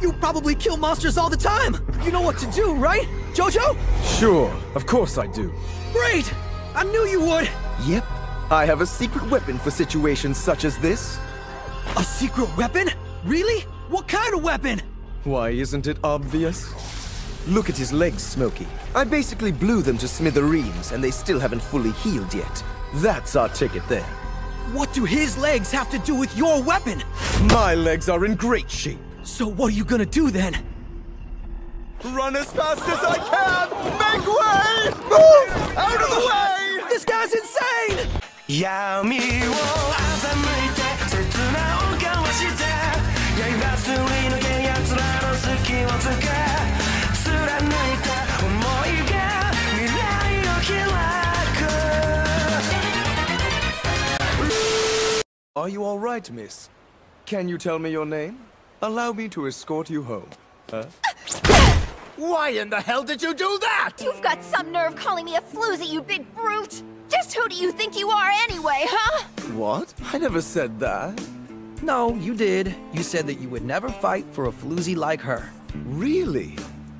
You probably kill monsters all the time! You know what to do, right? Jojo? Sure, of course I do. Great! I knew you would! Yep, I have a secret weapon for situations such as this. A secret weapon? Really? What kind of weapon? Why isn't it obvious? Look at his legs, Smokey. I basically blew them to smithereens, and they still haven't fully healed yet. That's our ticket there. What do his legs have to do with your weapon? My legs are in great shape. So what are you gonna do then? Run as fast as I can! Make way! Move! Out of the way! This guy's insane! Yami Are you alright, miss? Can you tell me your name? Allow me to escort you home. Huh? Why in the hell did you do that? You've got some nerve calling me a floozy, you big brute! Just who do you think you are anyway, huh? What? I never said that. No, you did. You said that you would never fight for a floozy like her. Really?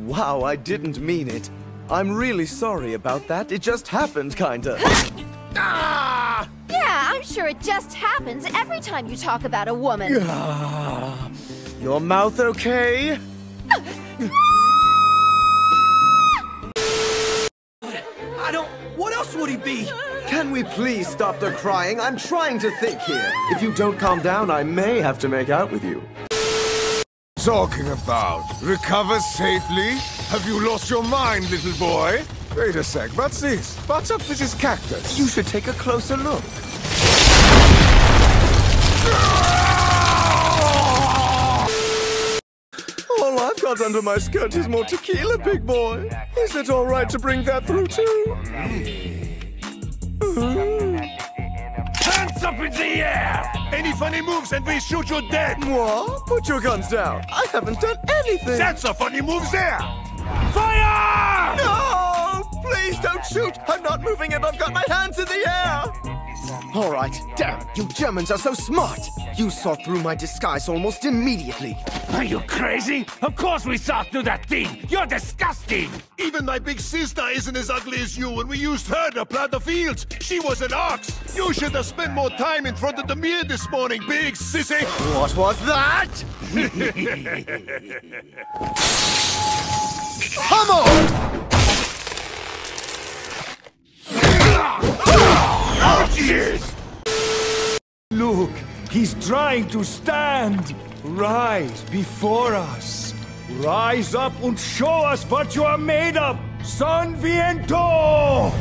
Wow, I didn't mean it. I'm really sorry about that. It just happened, kinda. Ah! Yeah, I'm sure it just happens every time you talk about a woman. Your mouth okay? I don't... What else would he be? Can we please stop the crying? I'm trying to think here. If you don't calm down, I may have to make out with you. Talking about? Recover safely? Have you lost your mind, little boy? Wait a sec, what's this? What's up with this cactus? You should take a closer look. Ah! I've under my skirt is more tequila, big boy. Is it all right to bring that through too? Hands up in the air! Any funny moves and we shoot you dead! What? Put your guns down. I haven't done anything. That's a funny move there! Fire! No! Please don't shoot! I'm not moving it. I've got my hands in the air. All right. Damn, you Germans are so smart. You saw through my disguise almost immediately. Are you crazy? Of course we saw through that thing! You're disgusting! Even my big sister isn't as ugly as you when we used her to plow the fields. She was an ox. You should have spent more time in front of the mirror this morning, big sissy. What was that? Come on! Ah! Look, he's trying to stand! Rise before us! Rise up and show us what you are made of! Santviento!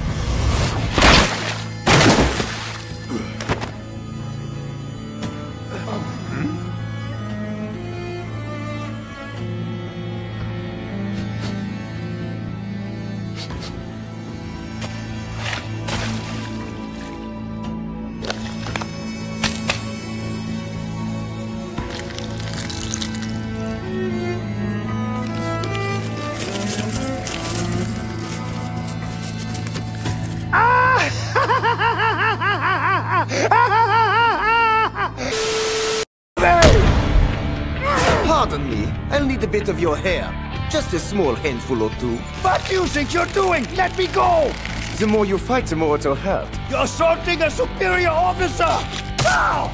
Bit of your hair. Just a small handful or two. What do you think you're doing? Let me go! The more you fight, the more it'll hurt. You're assaulting a superior officer! Now!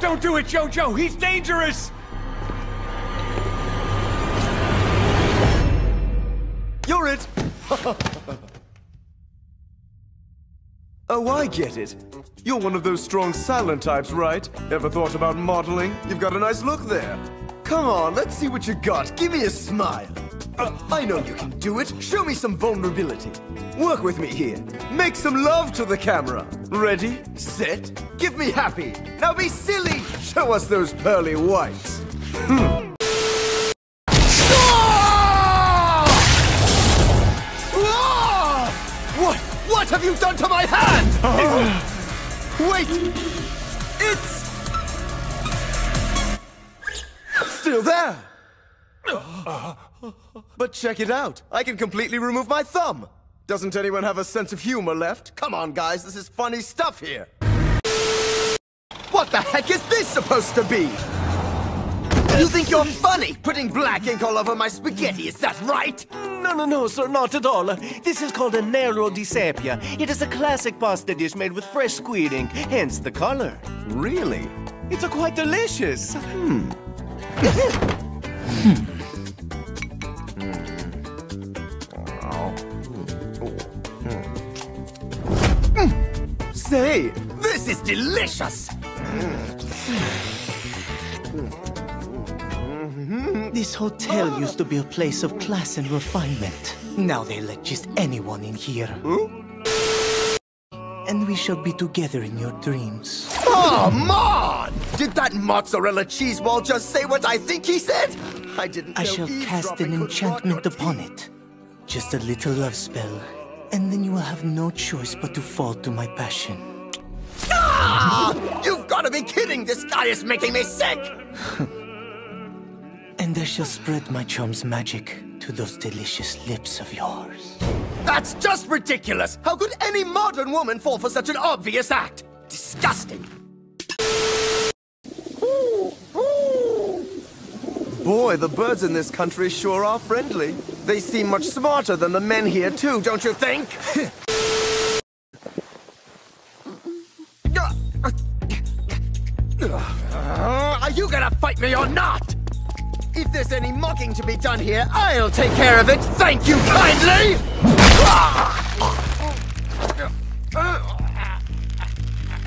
Don't do it, Jojo! He's dangerous! You're it! oh, I get it. You're one of those strong silent types, right? Ever thought about modeling? You've got a nice look there. Come on, let's see what you got. Give me a smile. Uh, I know you can do it. Show me some vulnerability. Work with me here. Make some love to the camera. Ready, set, give me happy. Now be silly. Show us those pearly whites. Hmm. What? What have you done to? Wait! It's... Still there! But check it out. I can completely remove my thumb. Doesn't anyone have a sense of humor left? Come on, guys. This is funny stuff here. What the heck is this supposed to be? You think you're funny, putting black ink all over my spaghetti, is that right? No, no, no, sir, not at all. This is called a Nero di Seppia. It is a classic pasta dish made with fresh squid ink, hence the color. Really? It's a quite delicious. Hmm. Say, this is delicious! This hotel used to be a place of class and refinement. Now they let just anyone in here. And we shall be together in your dreams. Come on! Did that mozzarella cheese ball just say what I think he said? I didn't I shall cast an enchantment upon it. Just a little love spell. And then you will have no choice but to fall to my passion. Ah! You've got to be kidding! This guy is making me sick! And I shall spread my charm's magic to those delicious lips of yours. That's just ridiculous! How could any modern woman fall for such an obvious act? Disgusting! Boy, the birds in this country sure are friendly. They seem much smarter than the men here, too, don't you think? Are you gonna fight me or not? If there's any mocking to be done here, I'll take care of it. Thank you kindly!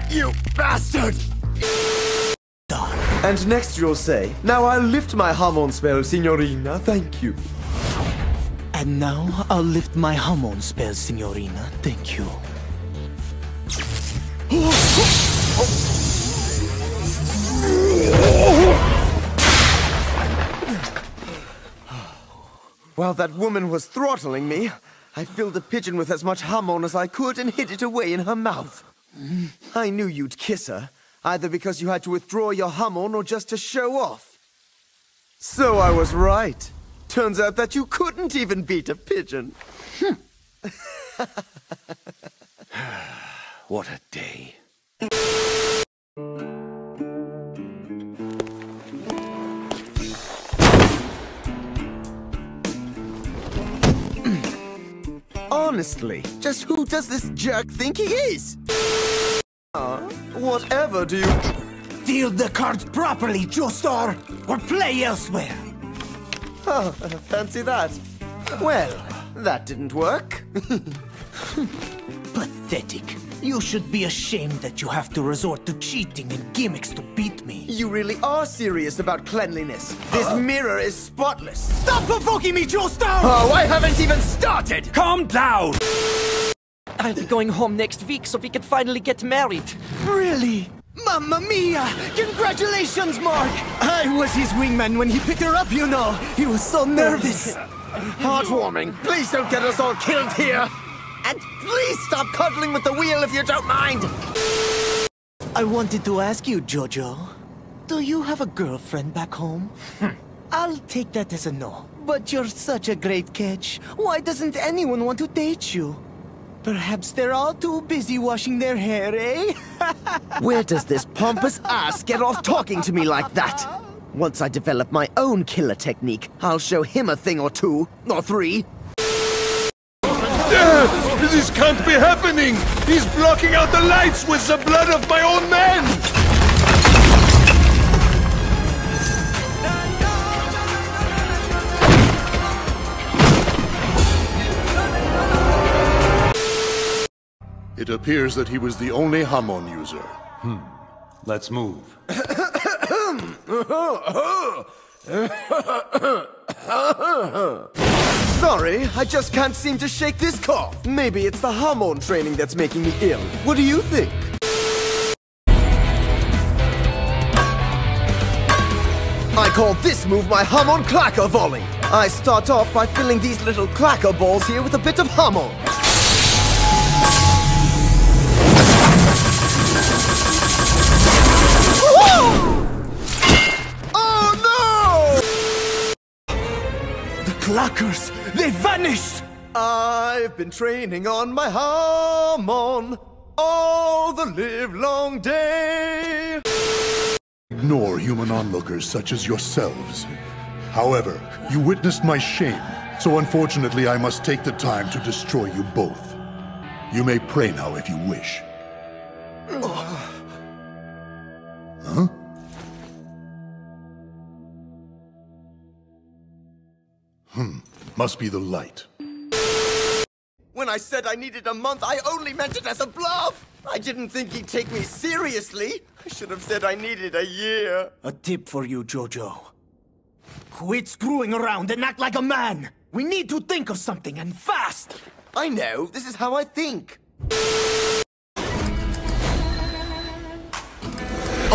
You bastard! And next you'll say, now I'll lift my Hamon spell, signorina. Thank you. And now I'll lift my Hamon spell, Signorina. Thank you. While that woman was throttling me, I filled the pigeon with as much Hamon as I could and hid it away in her mouth. I knew you'd kiss her, either because you had to withdraw your Hamon or just to show off. So I was right. Turns out that you couldn't even beat a pigeon. What a day. Honestly, just who does this jerk think he is? Uh, whatever do you... Deal the cards properly, Joestar, or play elsewhere. Oh, fancy that. Well, that didn't work. Pathetic. You should be ashamed that you have to resort to cheating and gimmicks to beat. You really are serious about cleanliness. This mirror is spotless. Stop provoking me, Joestar! Oh, I haven't even started! Calm down! I'll be going home next week so we can finally get married. Really? Mamma mia! Congratulations, Mark! I was his wingman when he picked her up, you know. He was so nervous. Heartwarming. Please don't get us all killed here. And please stop cuddling with the wheel if you don't mind. I wanted to ask you, Jojo. Do you have a girlfriend back home? I'll take that as a no. But you're such a great catch. Why doesn't anyone want to date you? Perhaps they're all too busy washing their hair, eh? Where does this pompous ass get off talking to me like that? Once I develop my own killer technique, I'll show him a thing or two, or three. Ah, this can't be happening! He's blocking out the lights with the blood of my own men! It appears that he was the only Hamon user. Hmm. Let's move. Sorry, I just can't seem to shake this cough. Maybe it's the Hamon training that's making me ill. What do you think? I call this move my Hamon Clacker Volley. I start off by filling these little clacker balls here with a bit of Hamon. Clackers! They vanished! I've been training on my Hamon all the live long day. ignore human onlookers such as yourselves. However, you witnessed my shame, so unfortunately I must take the time to destroy you both. You may pray now if you wish. Must be the light. When I said I needed a month, I only meant it as a bluff! I didn't think he'd take me seriously. I should have said I needed a year. A tip for you, Jojo. Quit screwing around and act like a man! We need to think of something, and fast! I know, this is how I think.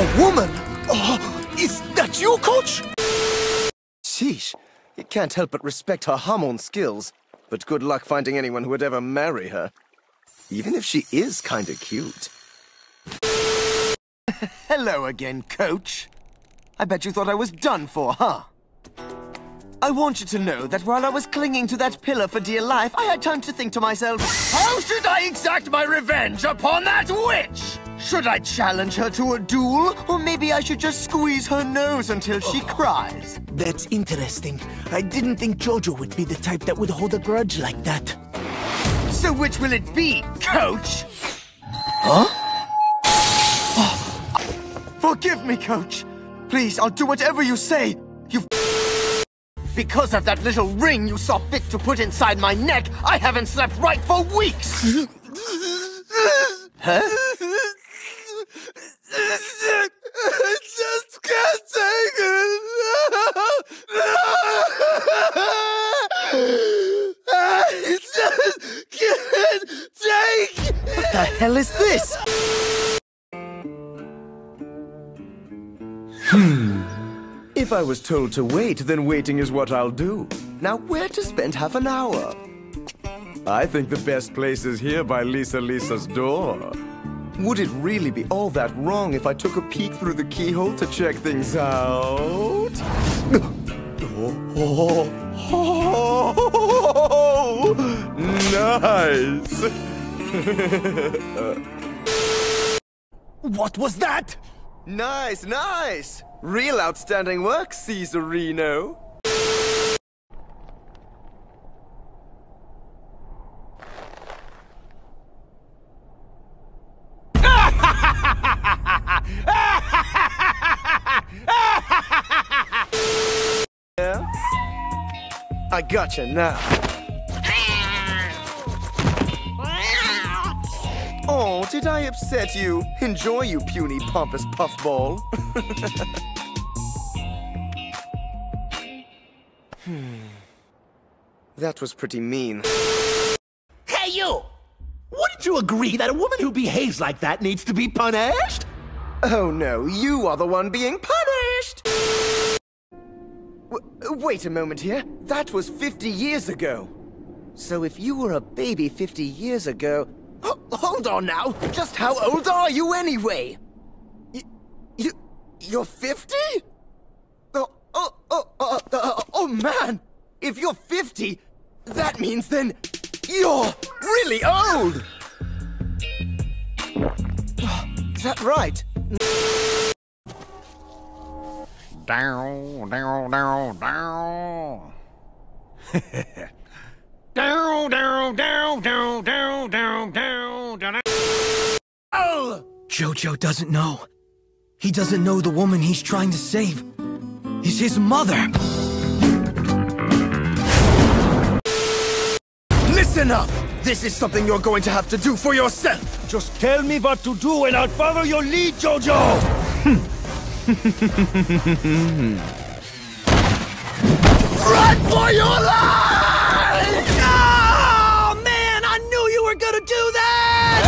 A woman? Oh, is that you, Coach? Sheesh, you can't help but respect her Hamon skills. But good luck finding anyone who would ever marry her. Even if she is kinda cute. Hello again, Coach. I bet you thought I was done for, huh? I want you to know that while I was clinging to that pillar for dear life, I had time to think to myself, How should I exact my revenge upon that witch? Should I challenge her to a duel, or maybe I should just squeeze her nose until she oh. cries? That's interesting. I didn't think Jojo would be the type that would hold a grudge like that. So which will it be, Coach? Huh? Forgive me, Coach. Please, I'll do whatever you say. You. Because of that little ring you saw fit to put inside my neck, I haven't slept right for weeks. huh? I just can't take it. I just can't take it. What the hell is this? Hmm. If I was told to wait, then waiting is what I'll do. Now, where to spend half an hour? I think the best place is here by Lisa Lisa's door. Would it really be all that wrong if I took a peek through the keyhole to check things out? Oh, oh, oh, nice! what was that? Nice, nice! Real outstanding work, Caesarino. I gotcha now. Oh, did I upset you? Enjoy, you puny, pompous puffball. hmm. That was pretty mean. Hey, you! Wouldn't you agree that a woman who behaves like that needs to be punished? Oh no, you are the one being punished! Wait a moment here. That was 50 years ago. So if you were a baby 50 years ago, Hold on now! Just how old are you anyway? You you're 50? Oh, oh, oh, oh, oh, oh man! If you're 50, that means then you're really old! Is that right? Down, down, down. Down, down, down, down, down, down, down, down. Oh! Jojo doesn't know. He doesn't know the woman he's trying to save is his mother. Listen up! This is something you're going to have to do for yourself! Just tell me what to do and I'll follow your lead, Jojo! Run for your life! Oh, man, I knew you were gonna do that!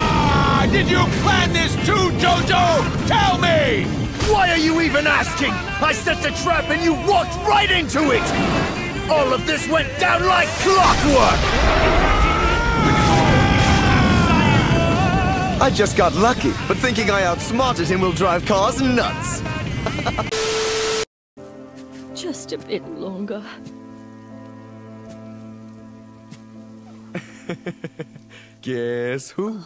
Ah! Did you plan this too, Jojo? Tell me! Why are you even asking? I set the trap and you walked right into it! All of this went down like clockwork! I just got lucky, but thinking I outsmarted him will drive Kars nuts. Just a bit longer. Guess who?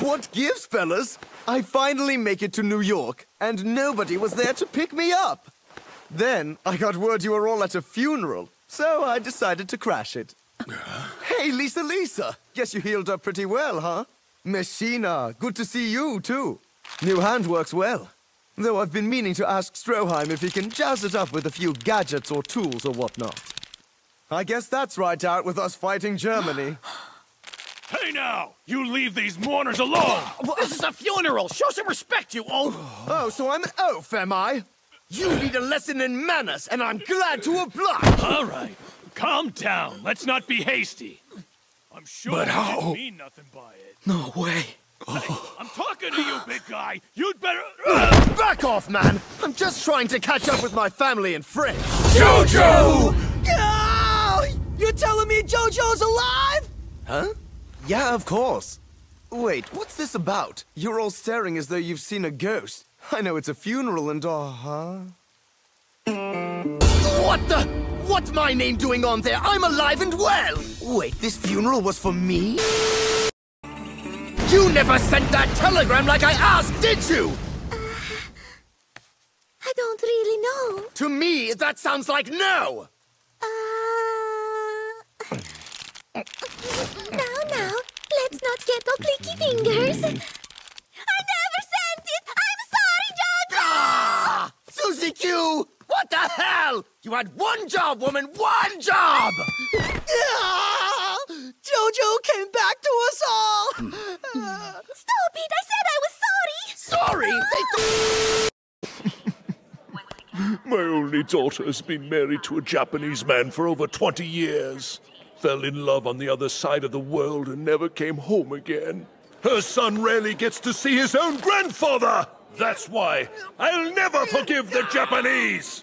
what gives, fellas? I finally make it to New York, and nobody was there to pick me up. Then I got word you were all at a funeral, so I decided to crash it. Hey, Lisa Lisa! Guess you healed up pretty well, huh? Messina, good to see you, too. New hand works well. Though I've been meaning to ask Stroheim if he can jazz it up with a few gadgets or tools or whatnot. I guess that's right out with us fighting Germany. Hey now! You leave these mourners alone! This is a funeral! Show some respect, you oaf! Oh, so I'm an oaf, am I? You need a lesson in manners, and I'm glad to oblige! All right, calm down. Let's not be hasty. I'm sure But you how- didn't mean nothing by it. No way. I'm talking to you, oh. big guy. You'd better... Back off, man! I'm just trying to catch up with my family and friends. Jojo! You're telling me JoJo's alive? Huh? Yeah, of course. Wait, what's this about? You're all staring as though you've seen a ghost. I know it's a funeral and all, huh? What the? What's my name doing on there? I'm alive and well! Wait, this funeral was for me? You never sent that telegram like I asked, did you? I don't really know. To me, that sounds like no! Uh... now, now, let's not get all clicky fingers. I never sent it! I'm sorry, Jojo! Ah! Susie Q! What the hell? You had one job, woman, one job! Ah! JoJo came back to us all! Stop it! I said I was sorry! Sorry! They My only daughter has been married to a Japanese man for over 20 years. Fell in love on the other side of the world and never came home again. Her son rarely gets to see his own grandfather! That's why I'll never forgive the Japanese!